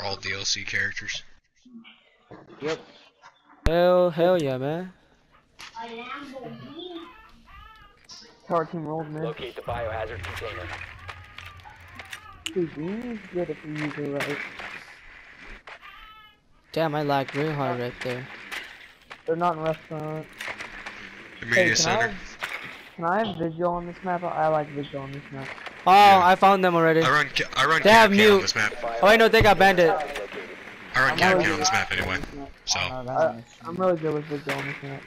We're all DLC characters. Yep. Hell, hell yeah, man. Power team rolled, man. Locate the biohazard container. Dude, green is good if you use it right. Damn, I lagged real hard right there. They're not in restaurant. The Hey, media can I, have, can I have visual on this map? I like visual on this map. Oh, Yeah. I found them already. I run. I run They have Kapkan mute. on this map. Oh, wait, no, they got bandit. I run I'm Kapkan on this map anyway. So Oh, Uh, I'm really good with visual on this map.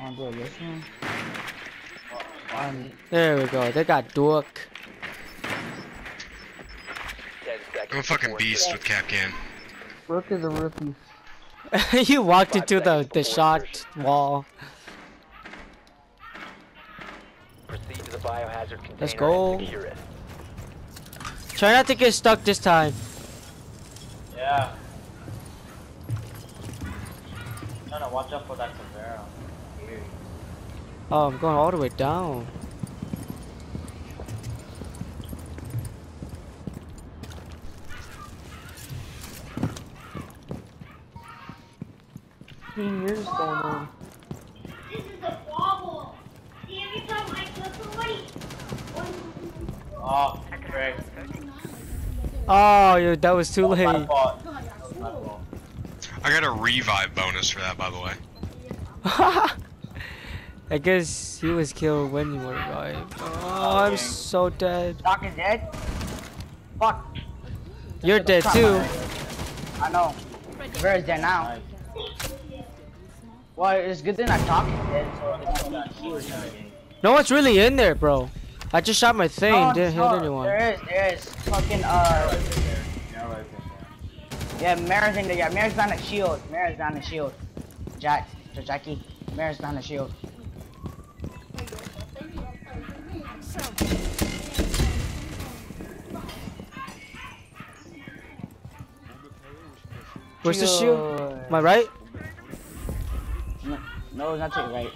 Oh, dude, this one. Um, There we go. They got Dork. I'm a fucking beast with Kapkan. Rook is a rookie. you walked into the, the shot wall. Biohazard container. Let's go. Secure it. Try not to get stuck this time. yeah. No, no, watch out for that Caveira. Here. Oh, I'm going all the way down. Fifteen years going on. This is a problem. See, every time I kill somebody, Oh, Greg. Oh, yeah, that was too My late. fault. That was my fault. I got a revive bonus for that, by the way. I guess he was killed when you were revived. Oh, I'm so dead. Doc is dead? Fuck. You're dead too. I know. Where is dead now? Nice. Well, it's good thing that Doc is dead, so it's not He was trying to get- No one's really in there, bro. I just shot my thing, No, didn't hit anyone. There is, there is. Fucking, uh, Yeah, right yeah, Mara's in there. Yeah, Mara's behind the shield. Mara's behind the shield. Jack, Jackie. Mara's behind the shield. Where's the shield? Am I right? No, no, it's not to your right.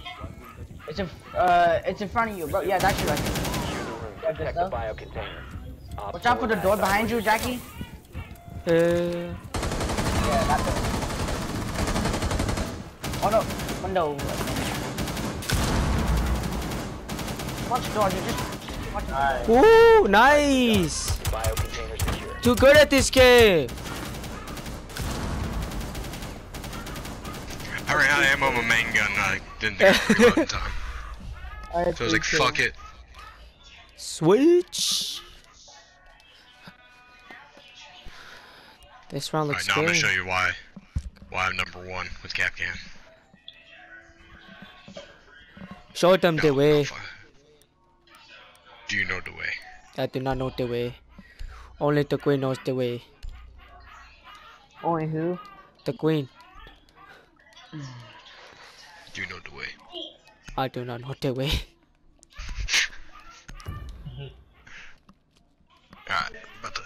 It's in, uh, it's in front of you, bro. Yeah, that's you right. Secure the room. Yeah, good Protect the stuff. bio container. Op Watch out for the door behind you, Jackie. Uh, Yeah, that's it. Oh no, window. Watch the door, dude. Just watch the door. Ooh, nice. Bio container secure. Too good at this game. I ran out of ammo on my main gun. I didn't think I'd reload in time. I had So I was like, fuck kills. it. Switch. This round Alright, looks now I'm gonna show you why. Why I'm number one with Kapkan. Show them the No, way. no, fu- Do you know the way? I do not know the way. Only the queen knows the way. Only who? The queen. Do you know the way? I do not know the way. Alright, about to.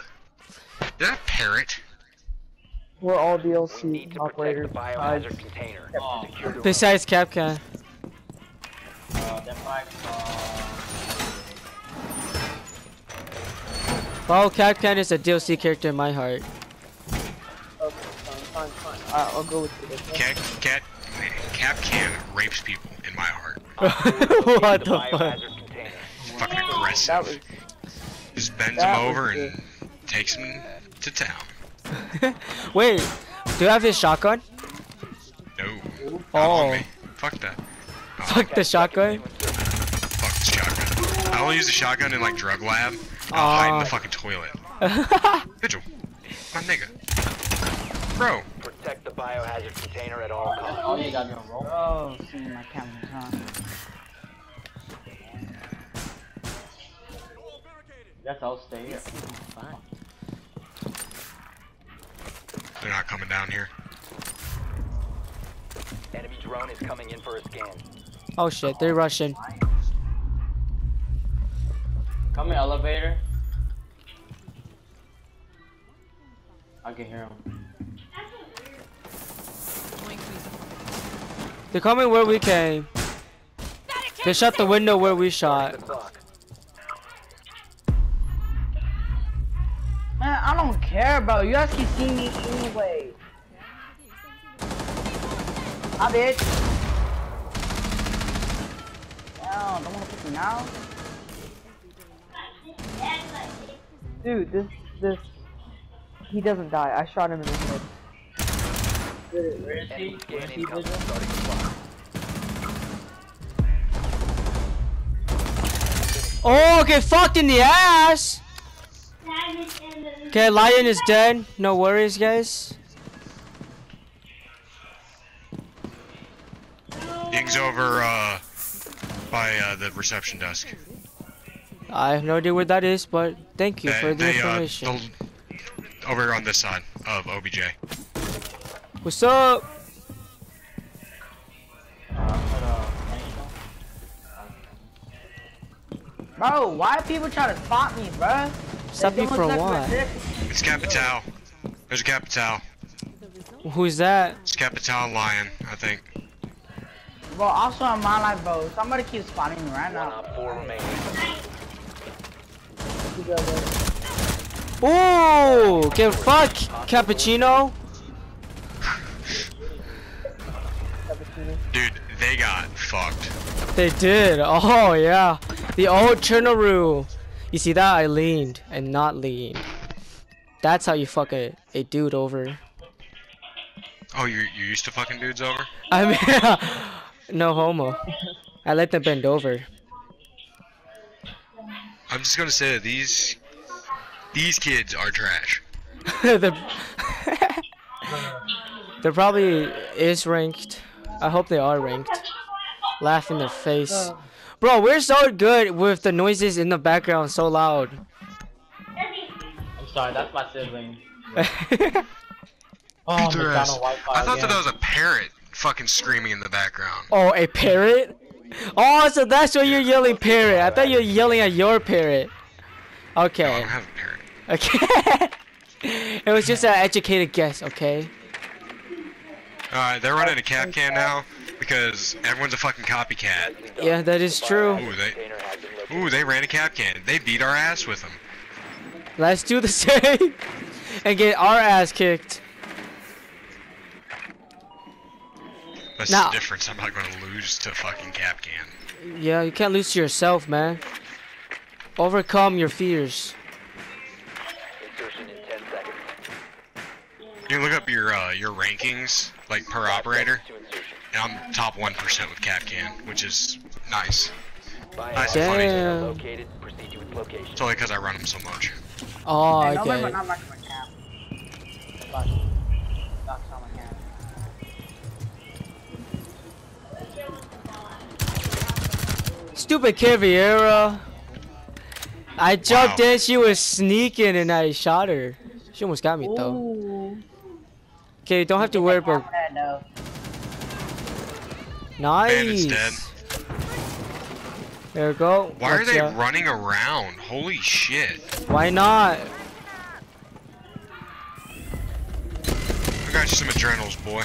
Is that a parrot? We're all We DLC need to operators. the besides- biohazard container. Oh, Secure the room. Besides Kapkan. uh, that mic, uh, Well, Kapkan is a DLC character in my heart. Okay, fine, fine, fine. Alright, I'll go with you. okay? Cat, cat, Kapkan rapes people in my heart. Op four located what the the fuck? biohazard container. He's fucking That aggressive. Was Just bends that him was over good. and takes him to town. Wait, do you have his shotgun? No. Not Oh. on me. Fuck that. Oh, Fuck the shotgun. fuck the shotgun. I only use the shotgun in like drug lab. I'll hide in the fucking toilet. Vigil. My nigga. Bro. Protect the biohazard container at all costs. oh, you got me on roll. Oh, seeing my camera, huh? Guess I'll stay here. Fine. They're not coming down here. Enemy drone is coming in for a scan. oh shit, they're rushing. Come in elevator. I can hear them. They're coming where we came. They shut the window where we shot. Man, I don't care, bro. You guys can see me anyway. Hi, bitch. Damn, don't wanna pick me now. Dude, this this he doesn't die. I shot him in the head. Where is he? Where scan he. Oh, get fucked in the ass. Okay, lion is dead. No worries, guys. Ying's over uh, by uh, the reception desk. I have no idea where that is, but thank you They- for the they, uh, information. they'll- over on this side of OBJ. What's up? Uh, for the national. Bro, why are people try to spot me, bro? Stop They me for look like what? It's Capital. There's a Capital. Who's that? It's Capital Lion, I think. Bro, also on my life, bro. Somebody keeps spotting me right now. op four remaining. Ooh, get fuck, cappuccino. Dude, they got fucked. They did. Oh yeah, the old Chernobyl. You see that? I leaned and not leaned. That's how you fuck a, a dude over. Oh, you're, you're used to fucking dudes over? I mean, no homo. I let them bend over. I'm just gonna say that these these kids are trash. they're, they're probably is ranked. I hope they are ranked. Laugh in their face. Bro, we're so good with the noises in the background so loud. I'm sorry, that's my sibling. oh, Beat their McDonald ass. Wi-Fi I thought that was a parrot fucking screaming in the background. Oh, a parrot? Oh, so that's why you're yelling parrot. I thought you were yelling at your parrot. No, I don't have a parrot. Okay. it was just an educated guess, okay? Alright, they're running a Kapkan now because everyone's a fucking copycat. Yeah, that is true. Ooh, they Container has been located. Ooh, they ran a Kapkan. They beat our ass with them. Let's do the same and get our ass kicked. That's Now- the difference. I'm not gonna lose to fucking Kapkan. Yeah, you can't lose to yourself, man. Overcome your fears. Insertion in 10 seconds. You look up your uh, your rankings, like per operator, To. And I'm top one percent with Kapkan, which is nice. Bio Nice container funny. Damn. located. Proceed to its only because I run them so much. Oh, Hey, I nobody get but it. not much of a cap. But, that's not my cap. Stupid Caveira. I jumped Wow. in, she was sneaking, and I shot her. She almost got me, though. Okay, don't have to worry about. That, though. Bandit's Nice. dead. There we go. Why are they out. running around? Holy shit! Why not? I got you some adrenals, boy.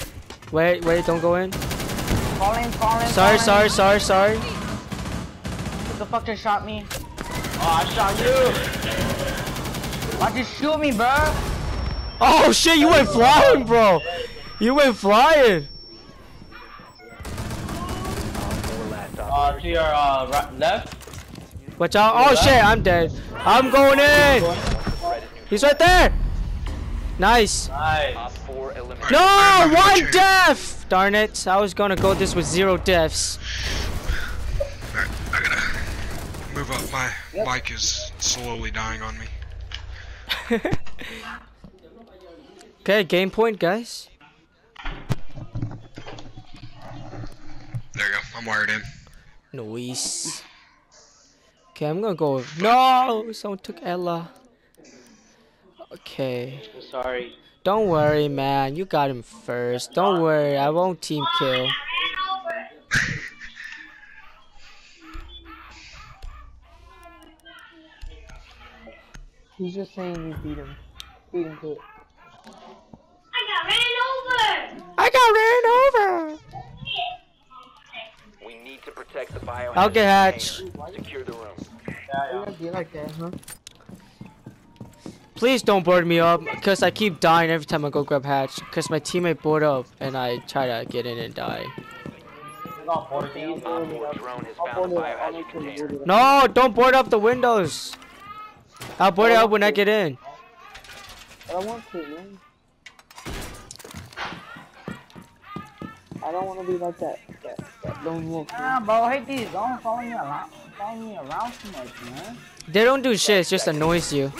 Wait, wait, don't go in. Falling, falling, Sorry, falling. sorry, sorry, sorry. Who the fuck just shot me? Oh, I shot you! Why'd you shoot me, bro? Oh shit, you went flying, bro. You went flying. Four last op. Uh, to your uh, right, left. Watch out. Oh shit, I'm dead. I'm going in. He's right there. Nice. Nice. Op 4 eliminated. No, one alright, death. Darn it. I was gonna go this with zero deaths. Alright, I gotta move up. My mic is slowly dying on me. okay, game point, guys. There you go. I'm wired in. Nice. Okay, I'm gonna go. No, someone took Ela. Okay. I'm sorry. Don't worry, man. You got him first. Don't worry. I won't team kill. He's just saying you beat him. Beat him to it. I got ran over! I got ran over. We need to protect the biohazard I'll get hatch. Secure the room. Yeah, you yeah. gotta be like that, huh? Please don't board me up, because I keep dying every time I go grab hatch. Because my teammate board up, and I try to get in and die. We got board these. Op 4 drone has I'll found board the it. I'll biohazard make sure to container. board it. No, don't board up the windows. I'll board it up when I get in. I don't want to, man. I don't want to be like that. That, that lone wolf. Nah, bro, hate these. Don't follow me around. Follow me around too much, man. They don't do shit, it just annoys you.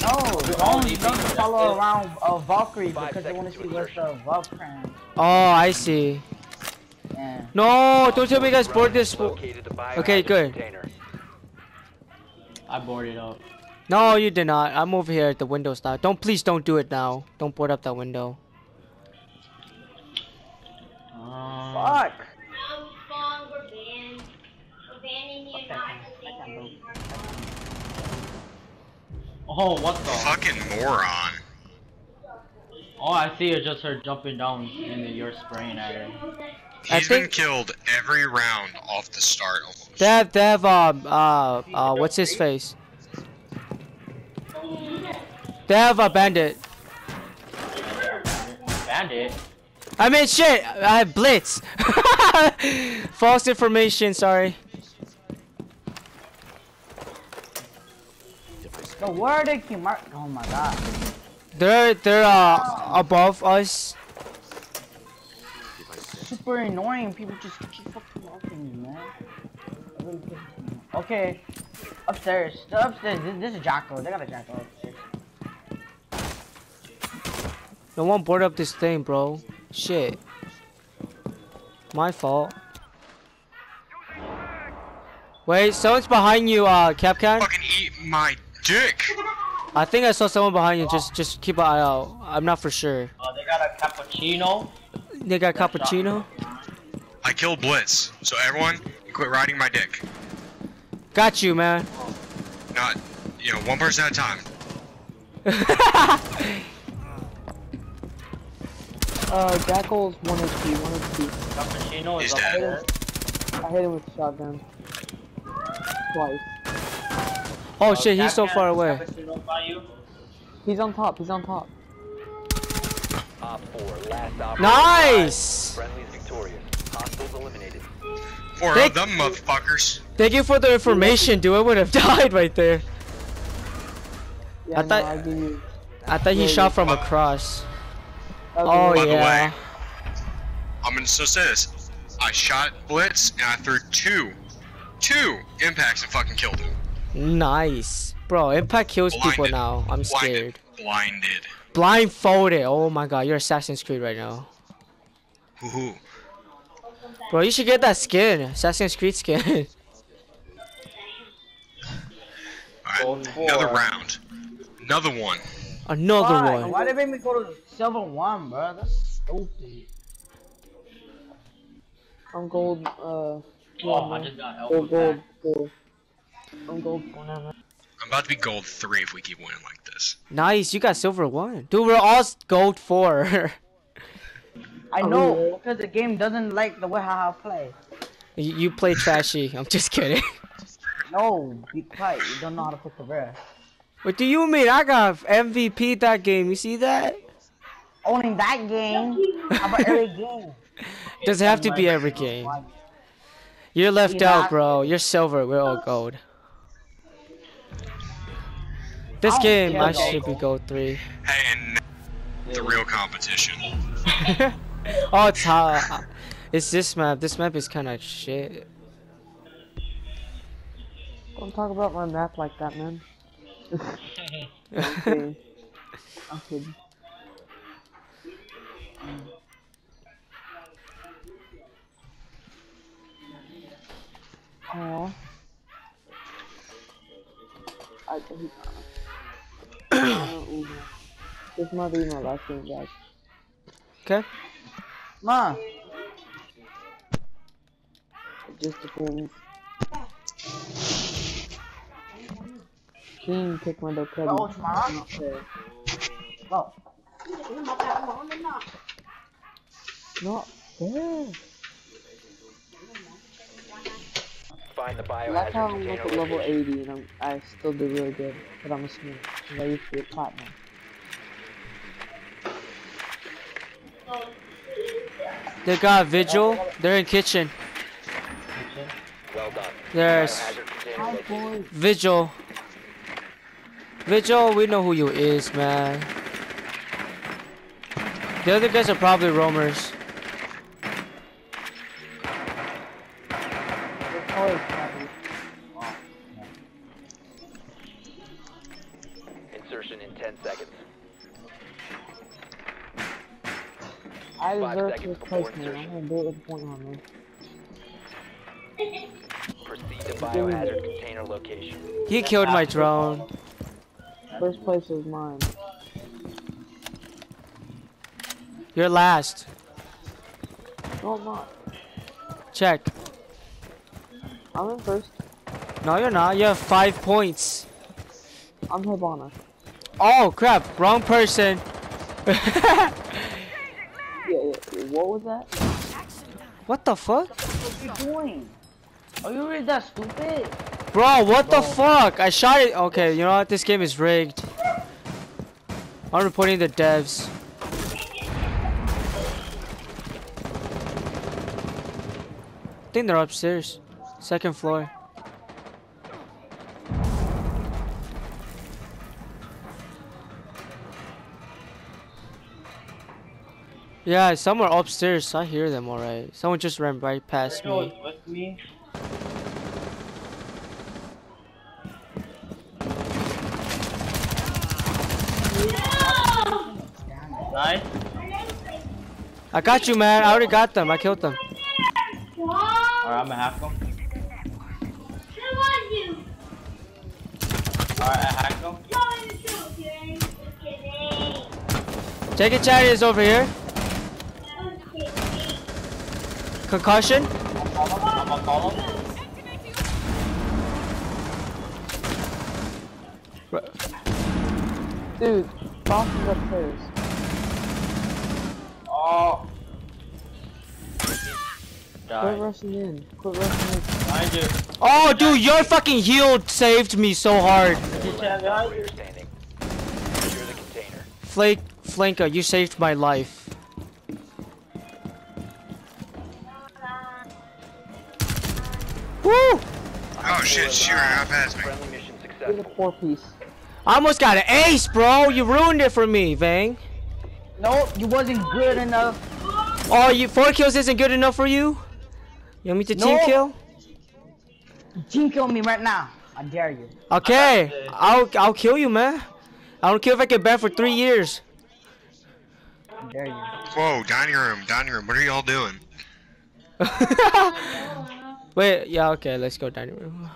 No, don't, don't follow around uh, Valkyrie because they want to see what's the Valkyrie. Oh, I see. Yeah. No, don't tell me you guys board this. Located the biohazard Okay, good. I boarded up. No, you did not. I'm over here at the window now. Don't please don't do it now. Don't board up that window. Um, Fuck. No, Spawn, we're banned. We're banning you not to take your Oh, what the? Fucking moron. Oh, I see it. Just her jumping down and then you're spraying at her. I He's been think- killed every round off the start almost. They have, they have, um, uh, uh, what's his face? They have a bandit. Bandit. I mean, shit, I have blitz. False information, sorry. So where they keep mark? Oh my god. They're, they're, uh, above us. Super annoying. People just keep fucking marking me, man. Really pisses me off. Okay. Upstairs. The upstairs. This, this is Jackal. They got a Jackal upstairs. No one board up this thing, bro. Shit. My fault. Wait, someone's behind you, uh, Kapkan. Fucking eat my dick. I think I saw someone behind you. Just, just keep an eye out. I'm not for sure. Uh, they got a cappuccino. They got cappuccino. I killed Blitz. So everyone, quit riding my dick. Got you, man. Not, you know, one person at a time. Uh, Jackal's 1 HP, 1 HP. Cappuccino is He's up dead. there. I hit him with a shotgun. Twice. Oh shit, he's so far away. Cappuccino by you. He's on top, he's on top. Op 4, last operator. Nice. Friendly's victorious. Hostiles eliminated. Four They- of them motherfuckers. Thank you for the information, dude. I would have died right there. Yeah, I no, thought- I. I thought he Yeah, shot yeah. from across. Oh give you- By the yeah. way, I'm gonna so say this. I shot Blitz and I threw two, two impacts and fucking killed him. Nice, bro. Impact kills people now. I'm Blinded. scared. Blinded. Blindfolded. Oh my god, you're Assassin's Creed right now, Hoo-hoo. bro. You should get that skin, Assassin's Creed skin. Alright, another round. Another one. Another Why? one. Why they make me go to silver one, bro? That's stupid. I'm gold, uh, Oh, one, I just got gold, elbowed gold, gold. I'm gold one, man. I'm about to be gold three if we keep winning like this. Nice, you got silver one. Dude, we're all gold four. I know because the game doesn't like the way how I play. you, you play trashy. I'm just kidding. No, be quiet. You don't know how to play Cabrera. What do you mean? I got MVP that game. You see that? Owning that game. How about every game? Doesn't have to be every game. You're left out, bro. You're silver. We're all gold. This I game, I should be gold three. Hey, and the real competition. oh, it's hot. It's this map. This map is kind of shit. Don't talk about my map like that, man. I'm kidding. I'm kidding. Aww. I think This might be my last game, guys. Okay. Ma, It just depends. King pick my Dokkaebi. Oh, tomorrow? Not fair. oh, Not fair. Find the That's how I'm container up at level 80 and I'm, I still do really good. But I'm a smith. 'cause I used to be a platinum. They got vigil. They're in kitchen. Well done. There's Biohazard vigil. Vigil, we know who you is, man. The other guys are probably roamers. Five deserve to seconds man. I'm gonna do it with point on me. Proceed to biohazard container location. He killed my drone. First place is mine. You're last. No, I'm not. Check. I'm in first. No, you're not. You have five points. I'm Hibana. Oh, crap. Wrong person. What was that? what the fuck? What you doing? Are you really that stupid? Bro, what the fuck? I shot it. Okay, you know what? This game is rigged. I'm reporting the devs. I think they're upstairs. Second floor. Yeah, somewhere upstairs. I hear them alright. Someone just ran right past me. me. Nice. I got you, man. I already got them. I killed them. Alright, I'm gonna hack him. Who was you? Alright, I hacked him. Telling the truth, you ain't just kidding. Take it, is over here. Concussion. I'm gonna call. Dude, boss is upstairs. Oh. Quit rushing in. Quit rushing in. Behind you. Oh, dude, your fucking heal saved me so hard. Did you have behind you? Operator standing. Secure the container. Flake, Flanka, you saved my life. Shit, she out past me. Friendly mission Get a successful. four piece. I almost got an ace, bro. You ruined it for me, Vang. No, you wasn't good enough. Oh, you four kills isn't good enough for you? You want me to team kill? Team kill me right now. I dare you. Okay, I'll I'll kill you, man. I don't care if I get banned for three years. I dare you. Whoa, dining room, dining room. What are y'all doing? Wait, yeah, okay, let's go dining room.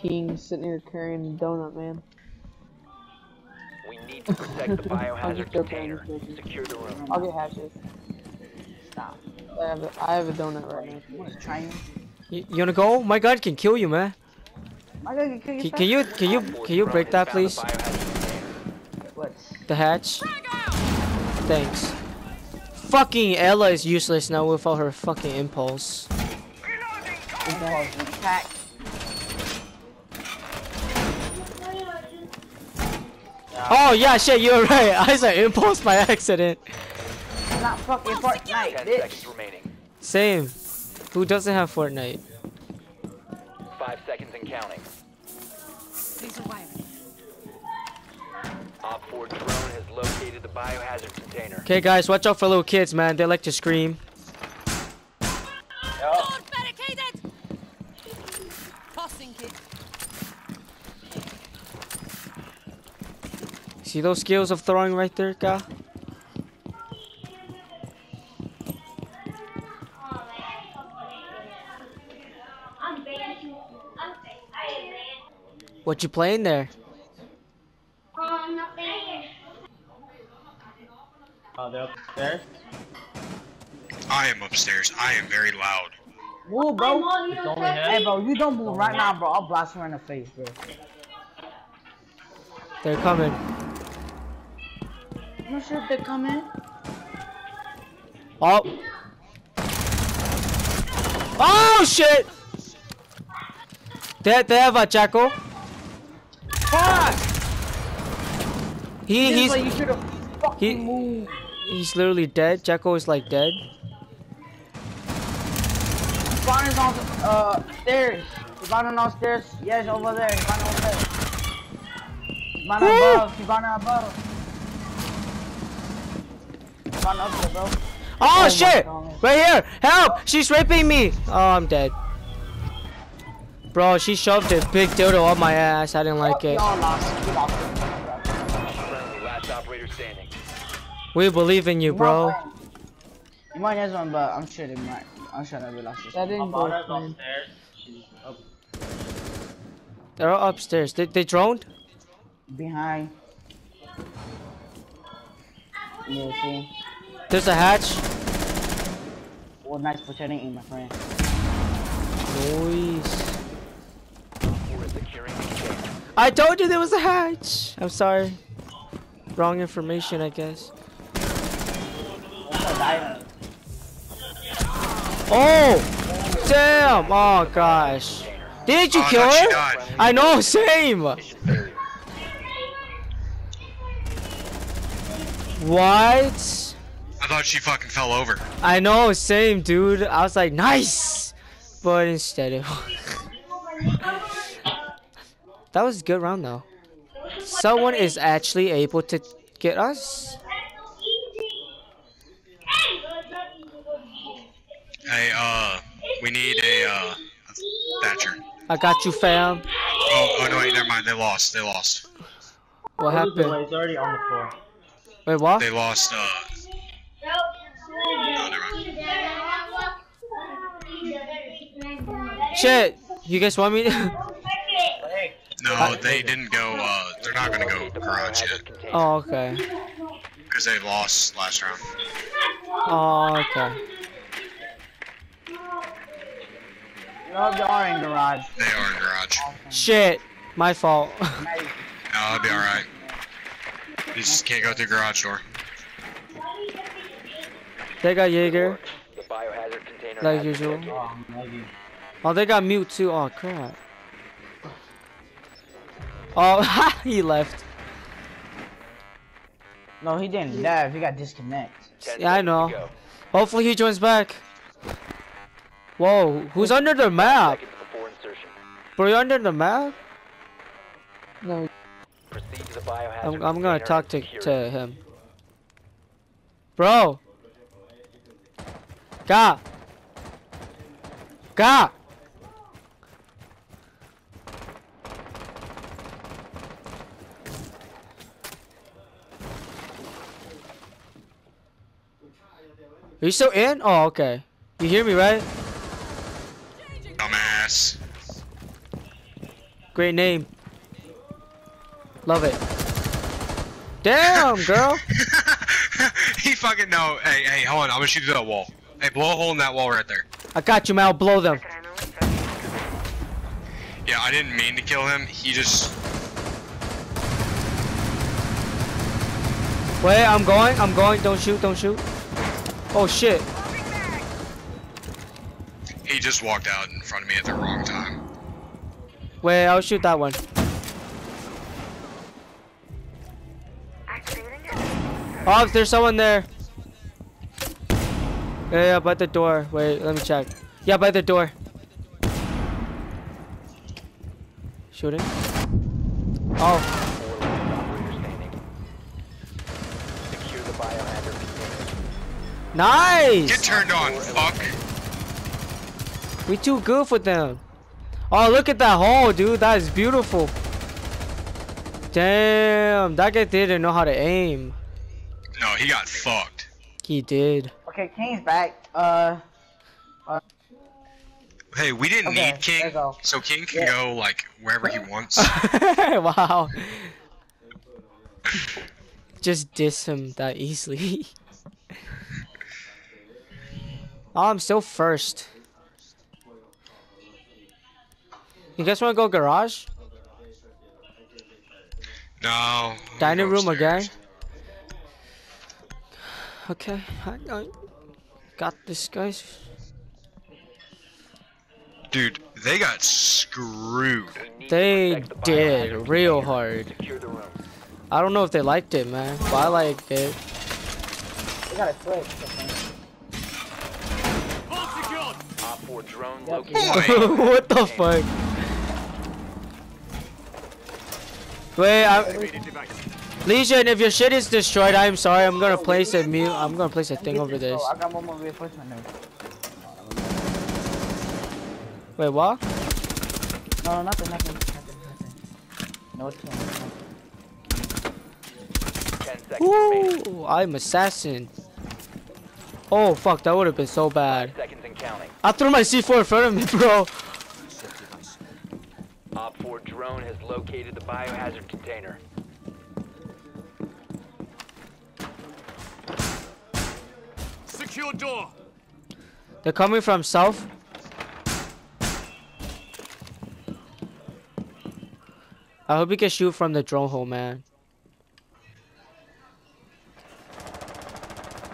King sitting here carrying a donut, man. We need to protect the biohazard container. I'm just. Secure the room. I'll get hatches. Stop. I have a, I have a donut right now. You wanna try? You, you wanna go? Oh my god can kill you, man. I gotta kill Can, can you can you can you break that, please? What? The hatch. Thanks. Fucking Ela is useless now without her fucking impulse. Impulse attack. Oh yeah, shit, you're right. I said impulse by accident. Not fucking Fortnite, 10 seconds remaining. Same. Who doesn't have Fortnite? Five seconds and counting. Op 4 drone has located the biohazard container. Okay, guys, watch out for little kids, man. They like to scream. See those skills of throwing right there, guy? I'm banned. I'm I am banned. What you playing there? Oh, I'm not banned. Oh, they're upstairs. I am upstairs. I am very loud. Move, bro. It's only him. Hey, bro, you don't move right now, bro. I'll blast you in the face, bro. They're coming. I'm not sure if they're coming. Oh. Oh shit! They, they have a Jackal. Fuck! He He's he's like, you should have fucking he- moved. he's literally dead. Jackal is like dead. Spawner's on uh stairs. Spawner on stairs. Yes, over there. Spawner over there. Spawner above. Spawner above. Spawner up there, bro. Oh, oh my shit! Right here! Help! She's raping me! Oh, I'm dead. Bro, she shoved a big dildo on my ass. I didn't like it. Y'all lost. You lost. Friendly, last operator standing. We believe in you, bro. You might have one, but I'm sure they might. I'm sure they will lost this. That didn't go, upstairs. Up. They're all upstairs. They, they droned? Behind. Yeah, see. There's a hatch. Well, nice pretending aim, my friend. Noise. We're securing the container. I told you there was a hatch. I'm sorry. Wrong information, I guess. Oh! Damn! Oh gosh. Did you Oh, kill thought she her? died. I know, same! Failure. What? I thought she fucking fell over. I know, same, dude. I was like, nice! But instead, it that was a good round, though. Someone is actually able to get us. Hey, uh, we need a, uh, a Thatcher. I got you, fam. Oh, oh no, wait, never mind. They lost. They lost. What Who's the way? happened? He's already on the floor. Wait, what? They lost, uh, never mind. Shit! You guys want me to? No, they didn't go, uh, they're not gonna go garage yet. Oh, okay. Because they lost last round. Oh, okay. No, they are in garage. They are in garage. Shit! My fault. Nice. No, it'll be alright. You just can't go through garage door. They got Jaeger, The biohazard container like usual. Oh, I'm lagging. Oh, they got mute too. Oh, crap. Oh, he left. No, he didn't dive. He got disconnect. Yeah, I know. Hopefully he joins back. Whoa, who's under the map? Seconds. Bro, you under the map? No, Proceed to the biohazard I'm, I'm gonna talk to, to him. Bro! Ga! Ga! Are you still in? Oh, okay. You hear me, right? Dumbass. Great name. Love it. Damn, girl. he fucking no. Hey, hey, hold on. I'm gonna shoot through that wall. Hey, blow a hole in that wall right there. I got you, Mal. Blow them. Yeah, I didn't mean to kill him. He just. Wait, I'm going. I'm going. Don't shoot. Don't shoot. Oh shit. He just walked out in front of me at the wrong time. Wait, I'll shoot that one. Oh, there's someone there. Yeah, yeah, by the door. Wait, let me check. Yeah, by the door. Shooting. Oh, Four last operator standing. Secure the biohazard container. nice. Get turned on, fuck. We too good for them. Oh, look at that hole, dude. That is beautiful. Damn, that guy didn't know how to aim. No, he got fucked. He did. Okay, King's back. Uh, Hey, we didn't Okay, need King, there you go. so King can Yeah. go like wherever he wants. wow. Just diss him that easily. oh, I'm still first. You guys want to go garage? No. Dining go room again? Okay, I, I got this, guys. Dude, they got screwed. We need to They did real hard. Secure the room. I don't know if they liked it, man, but I liked it. We gotta switch. okay. Op 4 drone Yep. located. what the fuck? Wait, I, Legion, if your shit is destroyed, I'm sorry. I'm gonna place a mute. I'm gonna place a thing over this. Oh, I got one more reinforcement. Wait, what? No, no, nothing, nothing, nothing, nothing. No team. nothing. 10. Ooh, I'm assassin. Oh fuck, that would have been so bad. Seconds and counting. I threw my C4 in front of me, bro. Op 4 drone has located the biohazard container. They're coming from south. I hope you can shoot from the drone hole, man.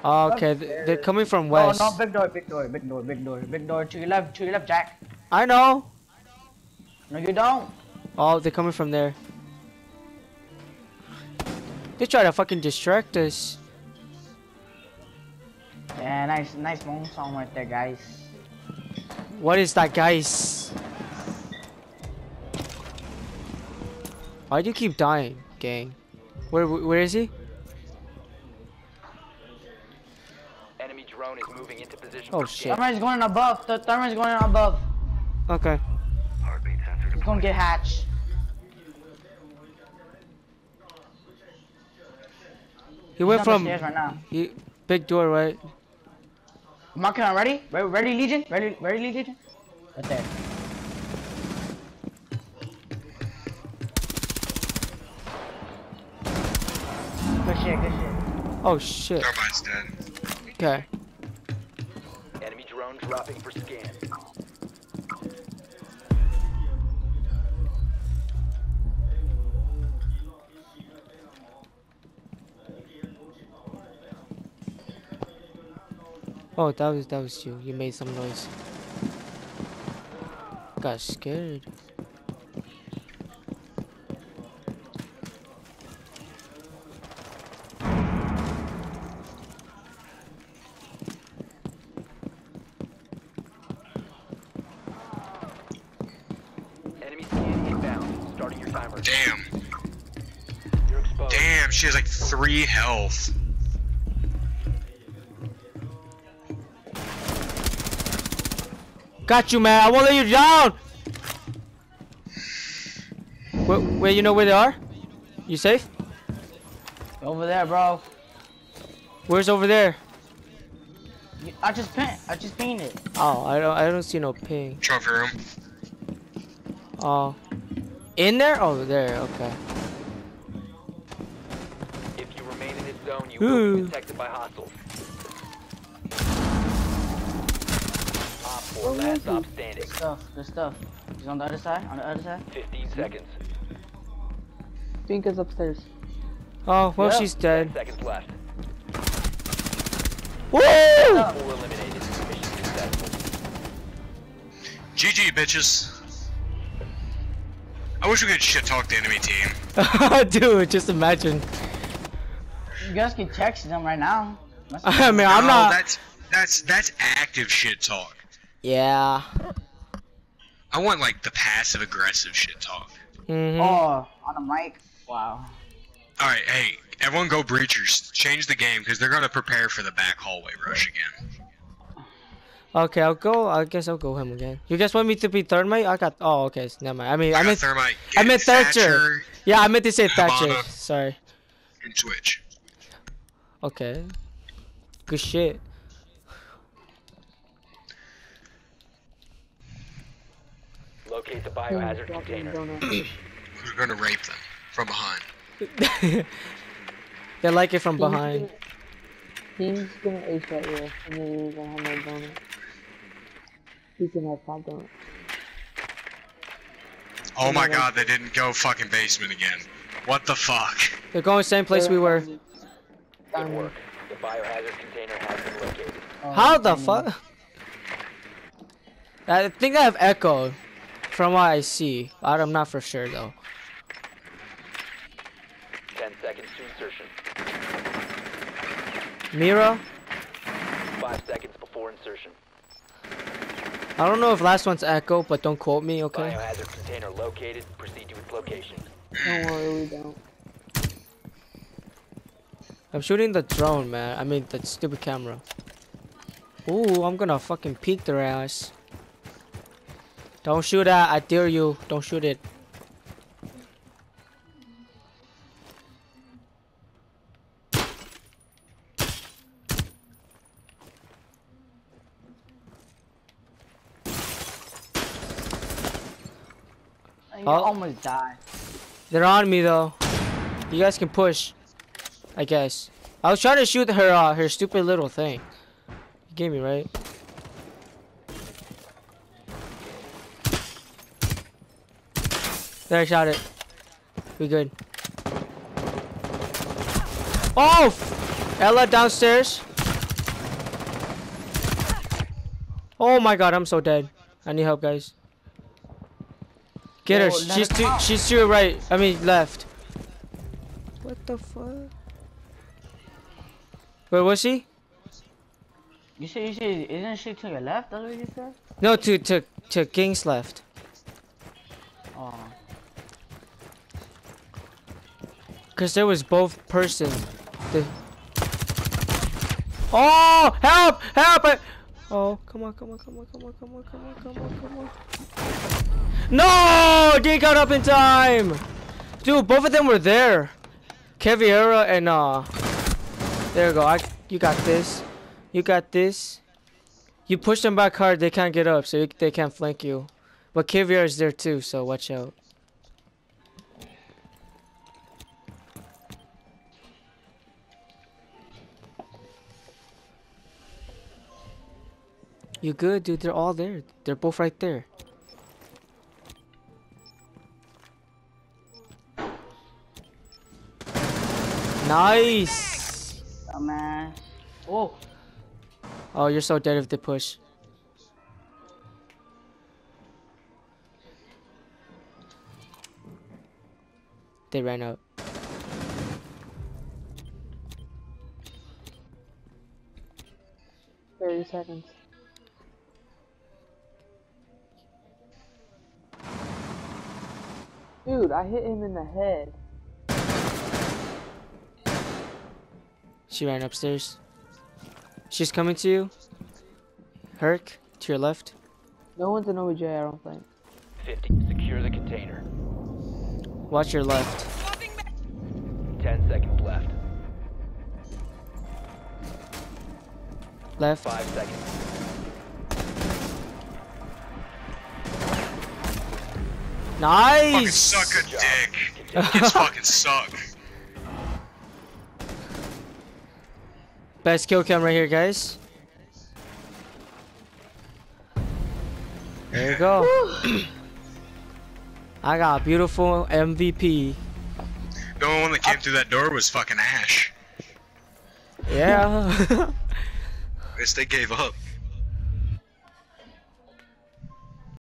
Oh, okay, they're coming from west. Oh, no, big door, big door, big door, big door, big door. To your left, to your left, Jack. I know. No, you don't. Oh, they're coming from there. They try to fucking distract us. Yeah, nice, nice moon song right there, guys. What is that, guys? Why do you keep dying, gang? Where where is he? Enemy drone is moving into position Oh, shit. scan. Thermite is going above. The thermite is going above. Okay. He's gonna get hatched. He went He's on from right now. he, big door, right? Marking on ready? Ready, ready, Legion? Ready, ready, Legion? Right there. Good shit, good shit. Oh shit. Thermite's dead. Okay. Enemy drone dropping for scan. Oh, that was that was you. You made some noise. Got scared. Enemy inbound. Starting your timer. Damn. Damn, she has like three health. Got you, man. I won't let you down. Where, where you know where they are? You safe? Over there, bro. Where's over there? I just paint. I just painted. Oh, I don't I don't see no ping. Trophy room. Oh. In there? Oh, there. Okay. If you remain in this zone, you will Ooh. be detected by hostiles. Op 4, last stop standing. Good stuff. Good stuff. He's on the other side. On the other side. 15 hmm? seconds. Pink is upstairs. Oh, well, Yeah. she's 10 dead. seconds left. Woo! 4 eliminated. Mission successful. GG, bitches. I wish we could shit talk the enemy team. Dude, just imagine. You guys can text them right now. I mean, I'm No, not. That's that's that's active shit talk. Yeah. I want like the passive aggressive shit talk. Mm-hmm. Oh, on the mic. Wow. All right, hey, everyone go breachers. Change the game because they're gonna prepare for the back hallway rush again. Okay, I'll go. I guess I'll go him again. You guys want me to be third mate? I got. Oh, okay. so Never mind. I mean, I I got meant. thermite. I get meant Thatcher. Thatcher Yeah, I meant to say Thatcher. Sorry. and Twitch. Okay. Good shit. Locate the biohazard Dropping container. We're gonna rape them from behind. they like it from behind. He's gonna ace that roll, and then he's gonna have no donut. He's gonna have five donuts. Oh my god, they didn't go fucking basement again. What the fuck? They're going same place we were. Good work. The biohazard container has been located. How the fuck? I think I have echo from what I see. I'm not for sure though. 10 seconds to insertion. Miro? 5 seconds before insertion. I don't know if last one's echo, but don't quote me, okay? Biohazard container located. Proceed to its location. Don't worry, we don't. I'm shooting the drone, man. I mean, the stupid camera. Ooh, I'm gonna fucking peek their ass. Don't shoot that. I dare you. Don't shoot it. You Oh. almost died. They're on me though. You guys can push. I guess. I was trying to shoot her uh, her stupid little thing. You gave me right. There, I shot it. We good. Oh! Ela downstairs. Oh my god, I'm so dead. I need help, guys. Get her. Yo, She's her to come. she's to your right. I mean left. What the fuck? Where was she? You said you said isn't she to your left? That's what you said. No, to to to King's left. Oh. Cause there was both person. The... Oh, help! Help! I... Oh, come on, come on, come on, come on, come on, come on, come on, come on. No! Didn't got up in time! Dude, both of them were there. Caveira and uh There you go. I you got this. You got this. You push them back hard, they can't get up, so you, they can't flank you. But Caveira is there too, so watch out. You good, dude? They're all there. They're both right there. Nice. Dumbass. Oh. Oh, you're so dead if they push. They ran out. Thirty seconds. Dude, I hit him in the head. She ran upstairs. She's coming to you. Herc, to your left. No one's an OJ, I don't think. 50. Secure the container. Watch your left. 10 seconds left. Left. 5 seconds. Fucking Nice. suck a dick. Kids fucking suck. Best kill cam right here, guys. There you go. I got a beautiful MVP. The only one that came through that door was fucking Ash. Yeah. I guess they gave up.